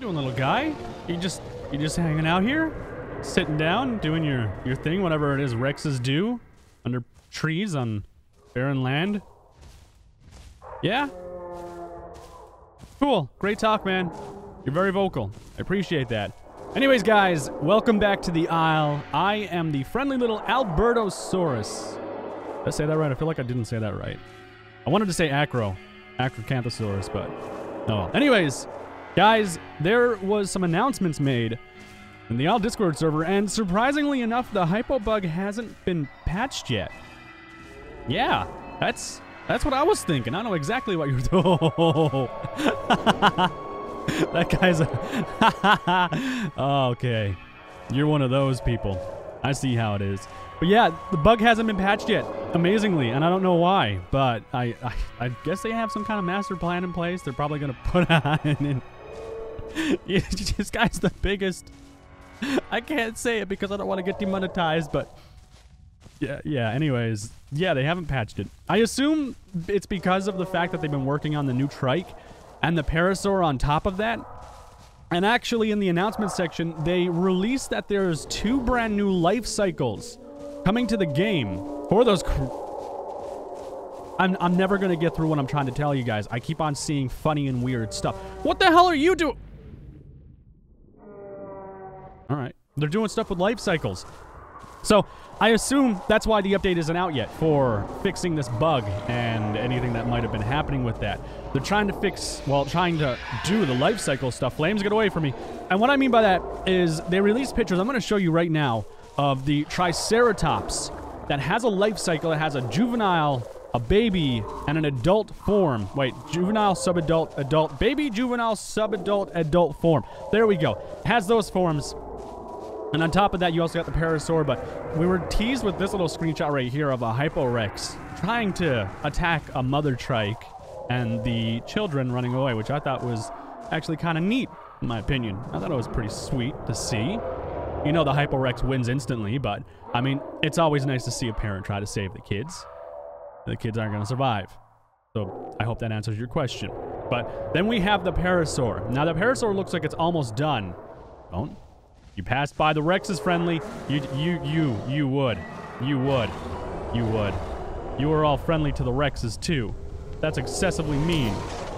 doing, little guy? You just you just hanging out here, sitting down, doing your your thing, whatever it is Rexes do, under trees on barren land. Yeah. Cool. Great talk, man. You're very vocal. I appreciate that. Anyways, guys, welcome back to the Isle. I am the friendly little Albertosaurus. Did I say that right? I feel like I didn't say that right. I wanted to say Acro, Acrocanthosaurus, but no. Anyways, guys, there was some announcements made in the Isle Discord server, and surprisingly enough, the hypo bug hasn't been patched yet. Yeah, that's that's what I was thinking. I know exactly what you're doing. that guy's a okay. You're one of those people. I see how it is. But yeah, the bug hasn't been patched yet, amazingly, and I don't know why. But I, I, I guess they have some kind of master plan in place. They're probably gonna put on this guy's the biggest. I can't say it because I don't want to get demonetized, but yeah, yeah. Anyways, yeah, they haven't patched it. I assume it's because of the fact that they've been working on the new trike and the parasaur on top of that. And actually, in the announcement section, they released that there's two brand new life cycles coming to the game for those. I'm, I'm never going to get through what I'm trying to tell you guys. I keep on seeing funny and weird stuff. What the hell are you doing? All right. They're doing stuff with life cycles. So I assume that's why the update isn't out yet for fixing this bug and anything that might have been happening with that. They're trying to fix, well, trying to do the life cycle stuff. Flames, get away from me. And what I mean by that is they released pictures. I'm going to show you right now of the Triceratops that has a life cycle. It has a juvenile, a baby, and an adult form. Wait, juvenile, subadult, adult, baby, juvenile, subadult, adult form. There we go. Has those forms. And on top of that, you also got the Parasaur, but we were teased with this little screenshot right here of a Hyporex trying to attack a mother trike and the children running away, which I thought was actually kind of neat, in my opinion. I thought it was pretty sweet to see. You know the Hyporex wins instantly, but, I mean, it's always nice to see a parent try to save the kids. The kids aren't going to survive. So I hope that answers your question. But then we have the Parasaur. Now, the Parasaur looks like it's almost done. Don't you passed by the Rex is friendly. You, you, you, you would. You would. You would. You are all friendly to the Rexes too. That's excessively mean.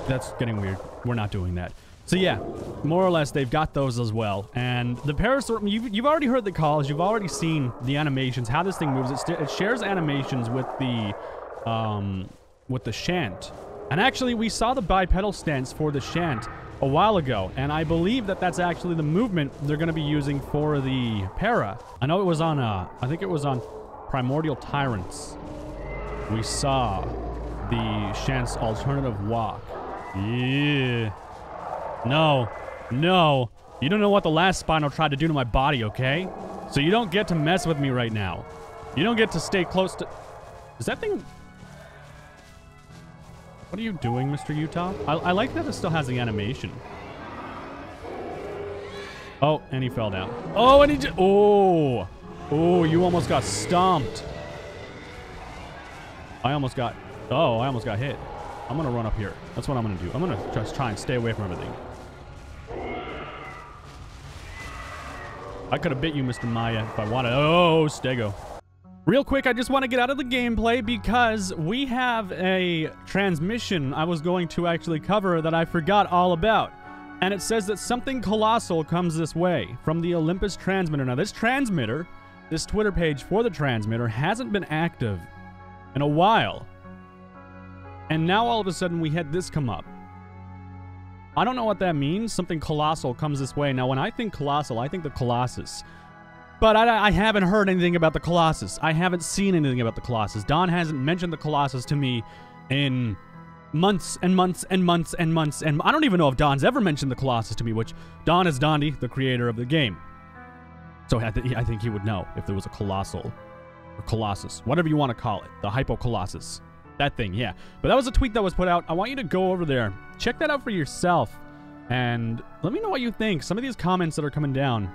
That's getting weird. We're not doing that. So yeah, more or less, they've got those as well. And the Parasaur, you've, you've already heard the calls. You've already seen the animations, how this thing moves. It, it shares animations with the, um, with the Shant. And actually, we saw the bipedal stance for the Shant a while ago, and I believe that that's actually the movement they're going to be using for the para. I know it was on, uh, I think it was on Primordial Tyrants. We saw the Shant's alternative walk. Yeah. No. No. You don't know what the last Spino tried to do to my body, okay? So you don't get to mess with me right now. You don't get to stay close to... Is that thing what are you doing, Mr. Utah? I, I like that it still has the animation. Oh, and he fell down. Oh, and he just... Oh. Oh, you almost got stomped. I almost got... Oh, I almost got hit. I'm going to run up here. That's what I'm going to do. I'm going to just try and stay away from everything. I could have bit you, Mr. Maya, if I wanted. Oh, Stego. Real quick, I just want to get out of the gameplay because we have a transmission I was going to actually cover that I forgot all about. And it says that something colossal comes this way from the Olympus transmitter. Now, this transmitter, this Twitter page for the transmitter, hasn't been active in a while. And now all of a sudden we had this come up. I don't know what that means. Something colossal comes this way. Now, when I think colossal, I think the Colossus. But I, I, haven't heard anything about the Colossus. I haven't seen anything about the Colossus. Don hasn't mentioned the Colossus to me in months and months and months and months. And I don't even know if Don's ever mentioned the Colossus to me, which Don is Dondi, the creator of the game. So I, th I think he would know if there was a Colossal or Colossus, whatever you want to call it. The Hypo Colossus. That thing, yeah. But that was a tweet that was put out. I want you to go over there, check that out for yourself, and let me know what you think. Some of these comments that are coming down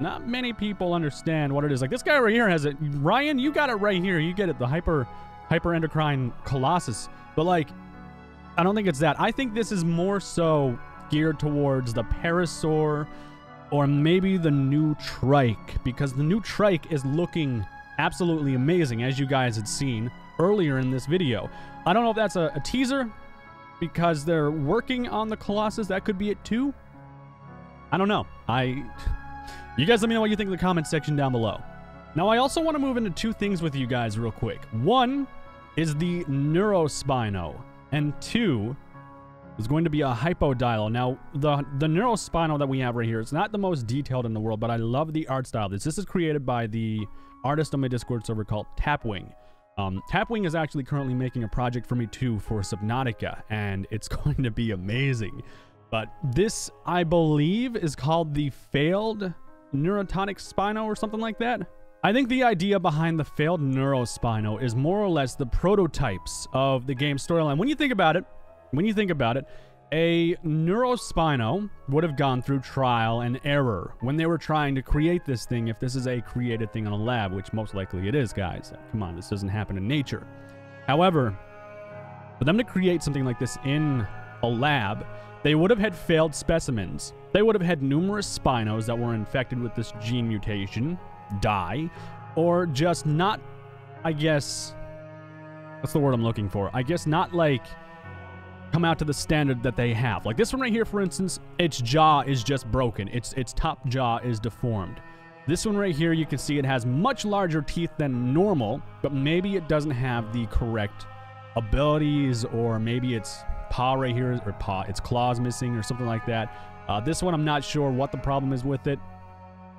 not many people understand what it is. Like this guy right here has it. Ryan, you got it right here. You get it. The hyper hyperendocrine colossus. But like, I don't think it's that. I think this is more so geared towards the Parasaur or maybe the new Trike, because the new Trike is looking absolutely amazing, as you guys had seen earlier in this video. I don't know if that's a, a teaser, because they're working on the Colossus. That could be it too. I don't know. I... You guys let me know what you think in the comment section down below. Now, I also want to move into two things with you guys real quick. One is the Neurospino, and two is going to be a Hypodilo. Now, the, the Neurospino that we have right here, it's not the most detailed in the world, but I love the art style. This, this is created by the artist on my Discord server called Tapwing. Um, Tapwing is actually currently making a project for me too for Subnautica, and it's going to be amazing. But this, I believe, is called the Failed Neurotonic Spino or something like that. I think the idea behind the failed Neurospino is more or less the prototypes of the game storyline. When you think about it, when you think about it, a Neurospino would have gone through trial and error when they were trying to create this thing if this is a created thing in a lab, which most likely it is, guys. Come on, this doesn't happen in nature. However, for them to create something like this in a lab, they would have had failed specimens. They would have had numerous spinos that were infected with this gene mutation die, or just not, I guess, that's the word I'm looking for? I guess not like come out to the standard that they have. Like this one right here, for instance, its jaw is just broken. Its, its top jaw is deformed. This one right here, you can see it has much larger teeth than normal, but maybe it doesn't have the correct abilities, or maybe its paw right here, or paw, its claws missing, or something like that. Uh, this one, I'm not sure what the problem is with it.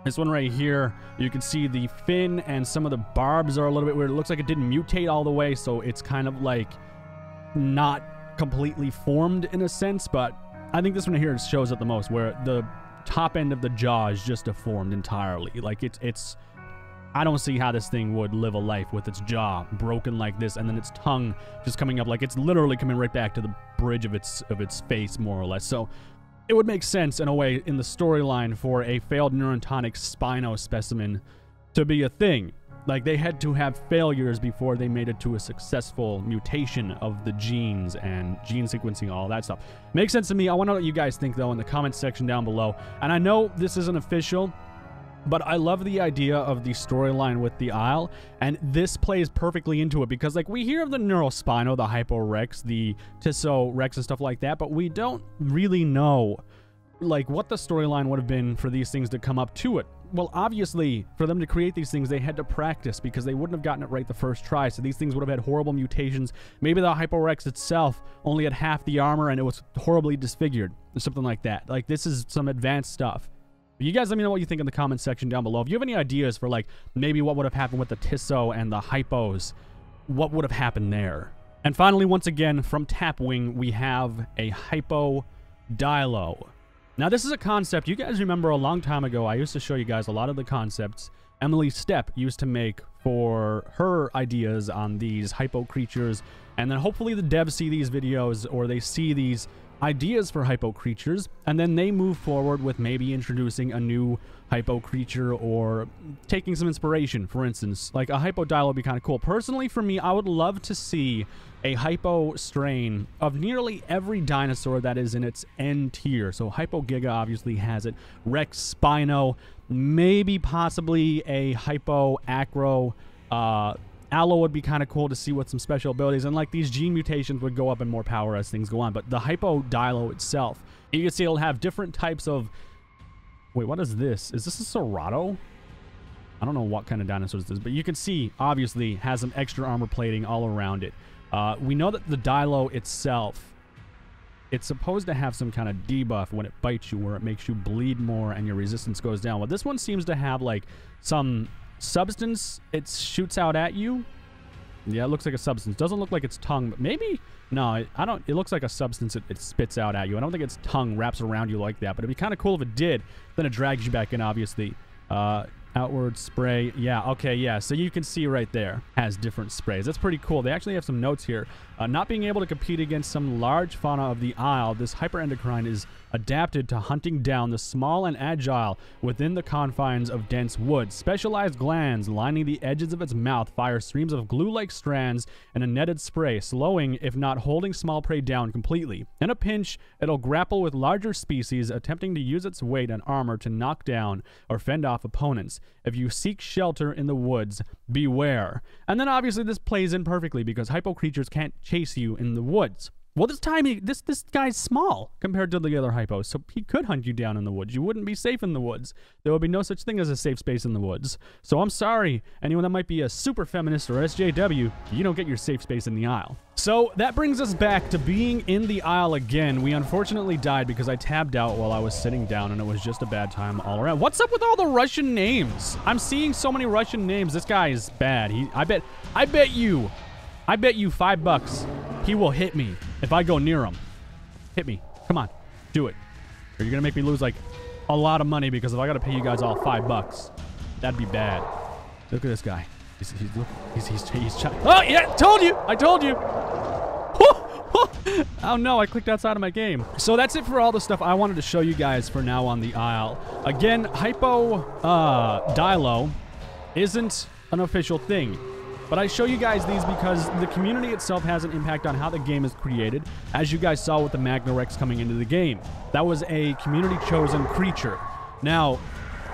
This one right here, you can see the fin and some of the barbs are a little bit weird. It looks like it didn't mutate all the way, so it's kind of like not completely formed in a sense, but I think this one here shows it the most, where the top end of the jaw is just deformed entirely. Like it's it's I don't see how this thing would live a life with its jaw broken like this and then its tongue just coming up like it's literally coming right back to the bridge of its of its face more or less. So it would make sense in a way in the storyline for a failed neurotonic spino specimen to be a thing. Like they had to have failures before they made it to a successful mutation of the genes and gene sequencing, all that stuff. Makes sense to me. I want to know what you guys think though in the comments section down below. And I know this isn't official, but I love the idea of the storyline with the Isle, and this plays perfectly into it because, like, we hear of the Neurospino, the Hypo Rex, the Tisso Rex, and stuff like that, but we don't really know, like, what the storyline would have been for these things to come up to it well, obviously, for them to create these things, they had to practice because they wouldn't have gotten it right the first try. So these things would have had horrible mutations. Maybe the Hypo Rex itself only had half the armor and it was horribly disfigured or something like that. Like, this is some advanced stuff. But you guys let me know what you think in the comment section down below. If you have any ideas for, like, maybe what would have happened with the Tisso and the Hypos, what would have happened there? And finally, once again, from Tapwing, we have a Hypo Dilo. Now, this is a concept you guys remember a long time ago. I used to show you guys a lot of the concepts Emily Stepp used to make for her ideas on these hypo creatures. And then hopefully the devs see these videos or they see these ideas for hypo creatures, and then they move forward with maybe introducing a new hypo creature or taking some inspiration. For instance, like a hypo Dilo would be kind of cool. Personally, for me, I would love to see a hypo strain of nearly every dinosaur that is in its N tier. So Hypo Giga obviously has it. Rex Spino, maybe possibly a Hypo Acro. Uh, Allo would be kind of cool to see with some special abilities, and like these gene mutations would go up in more power as things go on. But the Hypodilo itself, you can see it'll have different types of. Wait, what is this? Is this a Cerato? I don't know what kind of dinosaurs this is, but you can see, obviously, has some extra armor plating all around it. Uh, we know that the Dilo itself, it's supposed to have some kind of debuff when it bites you, where it makes you bleed more and your resistance goes down. Well, this one seems to have like some substance it shoots out at you. Yeah, it looks like a substance. Doesn't look like its tongue, but maybe... No, I don't... It looks like a substance it, it spits out at you. I don't think its tongue wraps around you like that, but it'd be kind of cool if it did. Then it drags you back in, obviously. Uh, Outward spray. Yeah, okay, yeah. So you can see right there has different sprays. That's pretty cool. They actually have some notes here. Uh, not being able to compete against some large fauna of the Isle, this hyperendocrine is adapted to hunting down the small and agile within the confines of dense woods. Specialized glands lining the edges of its mouth fire streams of glue-like strands and a netted spray, slowing, if not holding small prey down completely. In a pinch, it'll grapple with larger species, attempting to use its weight and armor to knock down or fend off opponents. If you seek shelter in the woods, beware. And then obviously this plays in perfectly because hypo creatures can't chase you in the woods. Well, this time, this this guy's small compared to the other hypos, so he could hunt you down in the woods. You wouldn't be safe in the woods. There would be no such thing as a safe space in the woods. So I'm sorry, anyone that might be a super feminist or SJW, you don't get your safe space in the Isle. So that brings us back to being in the Isle again. We unfortunately died because I tabbed out while I was sitting down, and it was just a bad time all around. What's up with all the Russian names? I'm seeing so many Russian names. This guy is bad. He, I bet, I bet you, I bet you five bucks he will hit me if I go near him. Hit me. Come on. Do it. Or you're going to make me lose, like, a lot of money because if I got to pay you guys all five bucks, that'd be bad. Look at this guy. He's, he's, he's, he's, he's, he's Oh, yeah, told you. I told you. oh no, I clicked outside of my game. So that's it for all the stuff I wanted to show you guys for now on the Isle. Again, Hypo uh, Dilo isn't an official thing. But I show you guys these because the community itself has an impact on how the game is created, as you guys saw with the Magnarex coming into the game. That was a community-chosen creature. Now,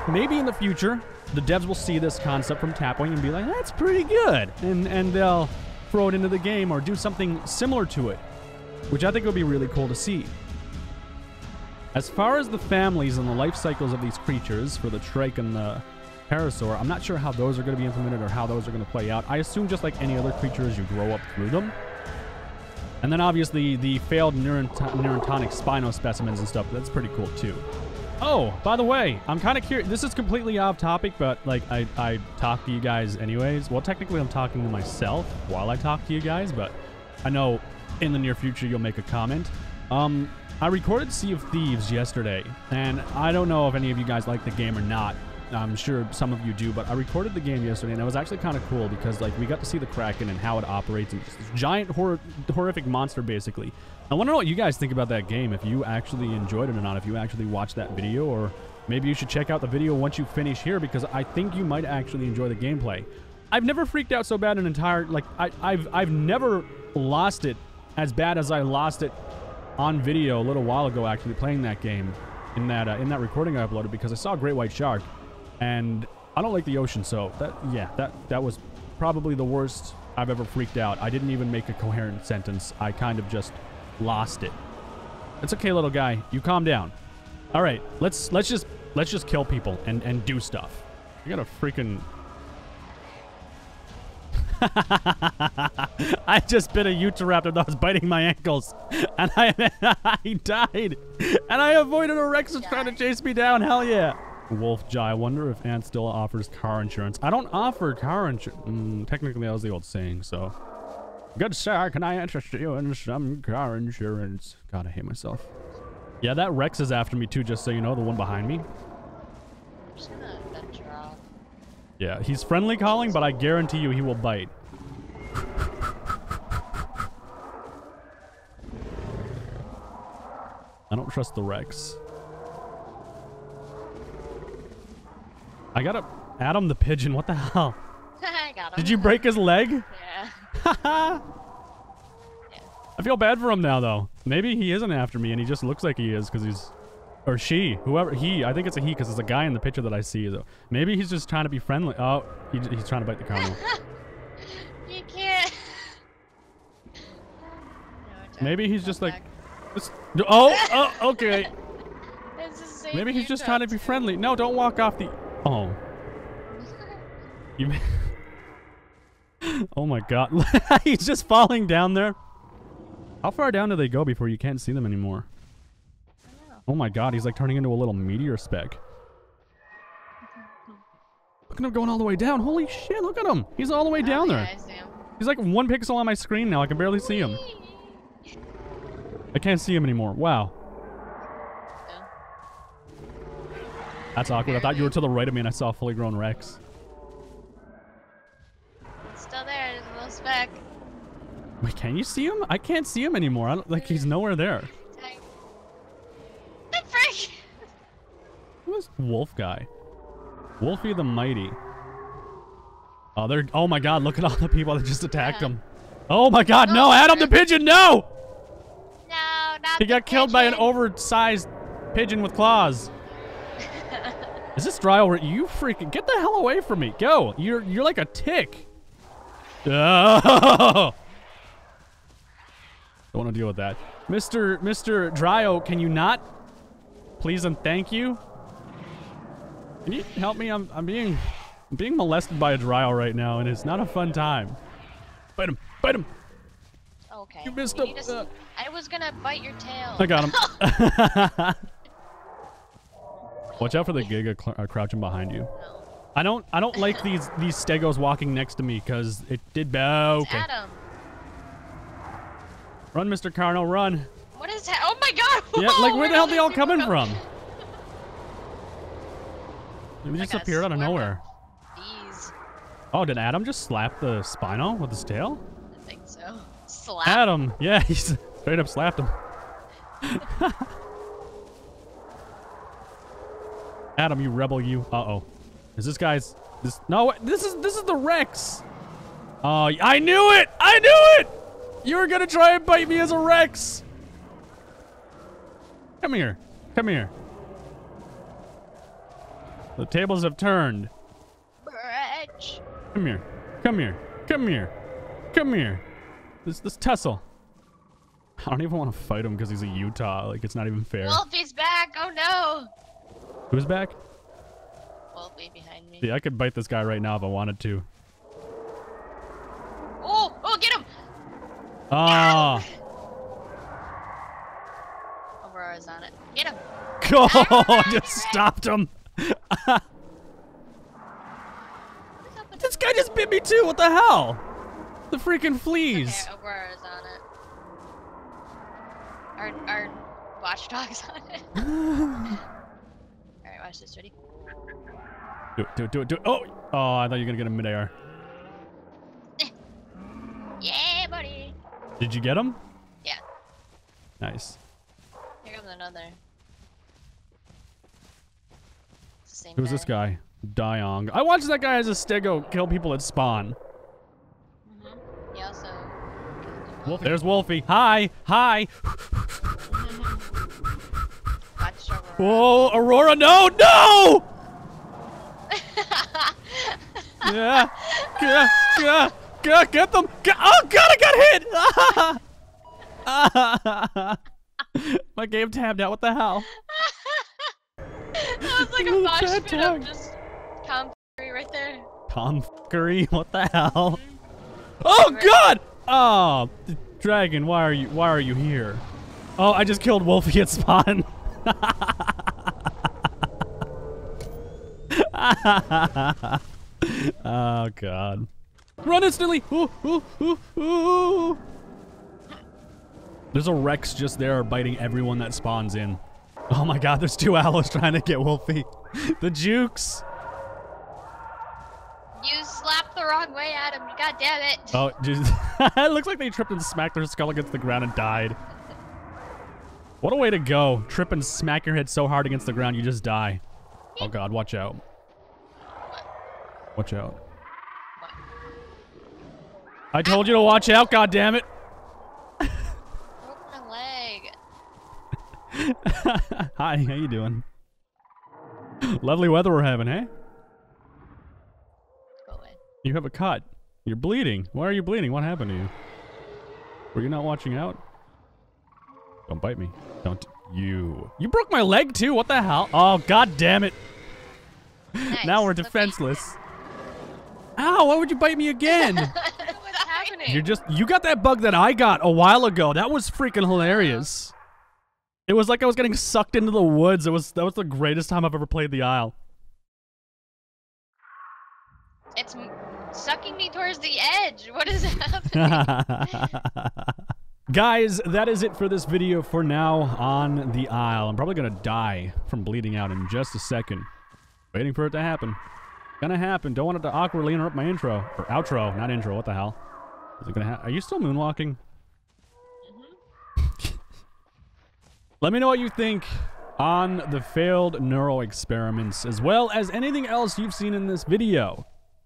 maybe in the future, the devs will see this concept from Tapwing and be like, that's pretty good. And, and they'll throw it into the game or do something similar to it, which I think would be really cool to see. As far as the families and the life cycles of these creatures, for the Trike and the Parasaur. I'm not sure how those are going to be implemented or how those are going to play out. I assume just like any other creatures, you grow up through them. And then obviously the failed neurontonic spino specimens and stuff. That's pretty cool too. Oh, by the way, I'm kind of curious. This is completely off topic, but like I, I talk to you guys anyways. Well, technically I'm talking to myself while I talk to you guys, but I know in the near future you'll make a comment. Um, I recorded Sea of Thieves yesterday, and I don't know if any of you guys like the game or not, I'm sure some of you do, but I recorded the game yesterday, and it was actually kind of cool because like we got to see the Kraken and how it operates, and giant hor horrific monster basically. I want to know what you guys think about that game. If you actually enjoyed it or not. If you actually watched that video, or maybe you should check out the video once you finish here because I think you might actually enjoy the gameplay. I've never freaked out so bad an entire like I, I've I've never lost it as bad as I lost it on video a little while ago actually playing that game in that uh, in that recording I uploaded because I saw a great white shark and I don't like the ocean, so that yeah, that that was probably the worst I've ever freaked out. I didn't even make a coherent sentence. I kind of just lost it. It's okay, little guy. You calm down. All right, let's let's just let's just kill people and and do stuff. I got a freaking. I just bit a Utahraptor that was biting my ankles, and I I died, and I avoided a Rex trying to chase me down. Hell yeah! Wolf Jai. I wonder if Ant still offers car insurance. I don't offer car insurance. Mm, technically, that was the old saying, so. Good sir, can I interest you in some car insurance? God, I hate myself. Yeah, that Rex is after me too, just so you know, the one behind me. Yeah, he's friendly calling, but I guarantee you he will bite. I don't trust the Rex. I got a Adam the pigeon. What the hell? I got him. Did you break his leg? Yeah. yeah. I feel bad for him now, though. Maybe he isn't after me, and he just looks like he is because he's... Or she. Whoever. He. I think it's a he because it's a guy in the picture that I see, though. Maybe he's just trying to be friendly. Oh, he, he's trying to bite the caramel. you can't... No, Maybe he's just like... This, oh, oh, okay. Maybe he's just trying to be friendly. No, don't walk off the... Oh. You. oh my god. He's just falling down there. How far down do they go before you can't see them anymore? Oh my god, he's like turning into a little meteor speck. Look at him going all the way down. Holy shit, look at him. He's all the way down oh, there. He's like one pixel on my screen now. I can barely see him. I can't see him anymore. Wow. That's awkward. I thought you were to the right of me and I saw a fully grown Rex. It's still there. There's a little speck. Wait, can you see him? I can't see him anymore. I don't, like he's nowhere there. The frick! Who's Wolf guy? Wolfie the Mighty. Oh, they're. Oh my God! Look at all the people that just attacked Yeah. him. Oh my God! Oh, no, Oh, Adam the pigeon! No! No, not He got killed by an oversized pigeon with claws. Is this dry already? You freaking get the hell away from me! Go! You're you're like a tick. Oh! Don't want to deal with that, Mister Mister Dryo. Can you not? Please and thank you. Can you help me? I'm I'm being I'm being molested by a Dryo right now, and it's not a fun time. Bite him! Bite him! Okay. You missed him. Uh. I was gonna bite your tail. I got him. Watch out for the Giga uh, crouching behind you. I don't I don't like these these stegos walking next to me because it did bad. It's Okay. Adam. Run, Mr. Carno, run. What is that? Oh my god! Yeah, Whoa, like where the hell did they all coming go? from? They just Like appeared out of nowhere. Bees. Oh, did Adam just slap the Spino with his tail? I think so. Slap. Adam, yeah, he straight up slapped him. Adam, you rebel, you. Uh oh, is this guy's? This no, this is this is the Rex. Oh, I knew it! I knew it! You were gonna try and bite me as a Rex. Come here, come here. The tables have turned. Bretch. Come here, come here, come here, come here. This this tussle. I don't even want to fight him because he's a Utah. Like it's not even fair. Wolfie's back. Oh no. Who's back? Wolfie behind me. Yeah, I could bite this guy right now if I wanted to. Oh, oh, get him. Ah, Aurora's on it. Get him. oh, I just stopped him. What's up with This guy just bit me too. What the hell? The freaking Okay, fleas. Aurora's on it. Our, our watchdog's on it. Alright, watch this. Ready? Do it, do it, do it, do it. Oh, oh, I thought you were gonna get him midair. Yeah, buddy. Did you get him? Yeah. Nice. Here comes another. It's the same Who's this guy? Diong. I watched that guy as a stego kill people at spawn. Mm-hmm. He also killed people. There's Wolfie. Hi, hi. Watch Aurora. Whoa, Aurora, no, no! Yeah, yeah, yeah, yeah, get them. Get, oh God, I got hit. My game tabbed out. What the hell? that was like a mosh pit of just Tom right there. Tom fuckery. What the hell? Mm-hmm. Oh God! Oh, dragon, why are you? Why are you here? Oh, I just killed Wolfie at spawn. oh God! Run instantly! Ooh, ooh, ooh, ooh. There's a Rex just there biting everyone that spawns in. Oh my God! There's two owls trying to get Wolfie. the jukes. You slapped the wrong way at him. God damn it. Oh, just it looks like they tripped and smacked their skull against the ground and died. What a way to go. Trip and smack your head so hard against the ground you just die. Oh god, watch out. Watch out. I told you to watch out, god damn it. Broke my leg. Hi, how you doing? Lovely weather we're having, hey? Go away. You have a cut. You're bleeding. Why are you bleeding? What happened to you? Were you not watching out? Don't bite me. Don't you. You broke my leg too. What the hell? Oh, god damn it. Nice. Now we're defenseless. Ow, why would you bite me again? What's happening? You're just you got that bug that I got a while ago. That was freaking hilarious. It was like I was getting sucked into the woods. It was that was the greatest time I've ever played the Isle. It's sucking me towards the edge. What is happening? Guys, that is it for this video for now on the Isle. I'm probably gonna die from bleeding out in just a second. Waiting for it to happen. Gonna happen. Don't want it to awkwardly interrupt my intro. Or outro, not intro. What the hell? Is it gonna ha- Are you still moonwalking? Mm-hmm. Let me know what you think on the failed neural experiments, as well as anything else you've seen in this video.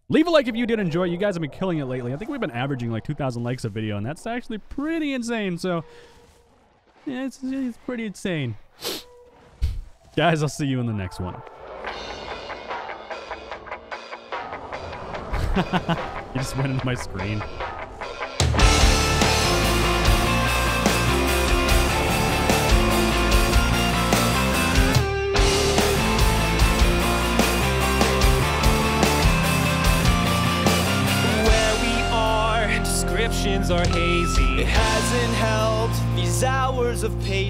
Leave a like if you did enjoy. You guys have been killing it lately. I think we've been averaging like 2,000 likes a video, and that's actually pretty insane. So, yeah, it's, it's pretty insane. Guys, I'll see you in the next one. you just went into my screen. where we are. Descriptions are hazy. It hasn't helped these hours of patience.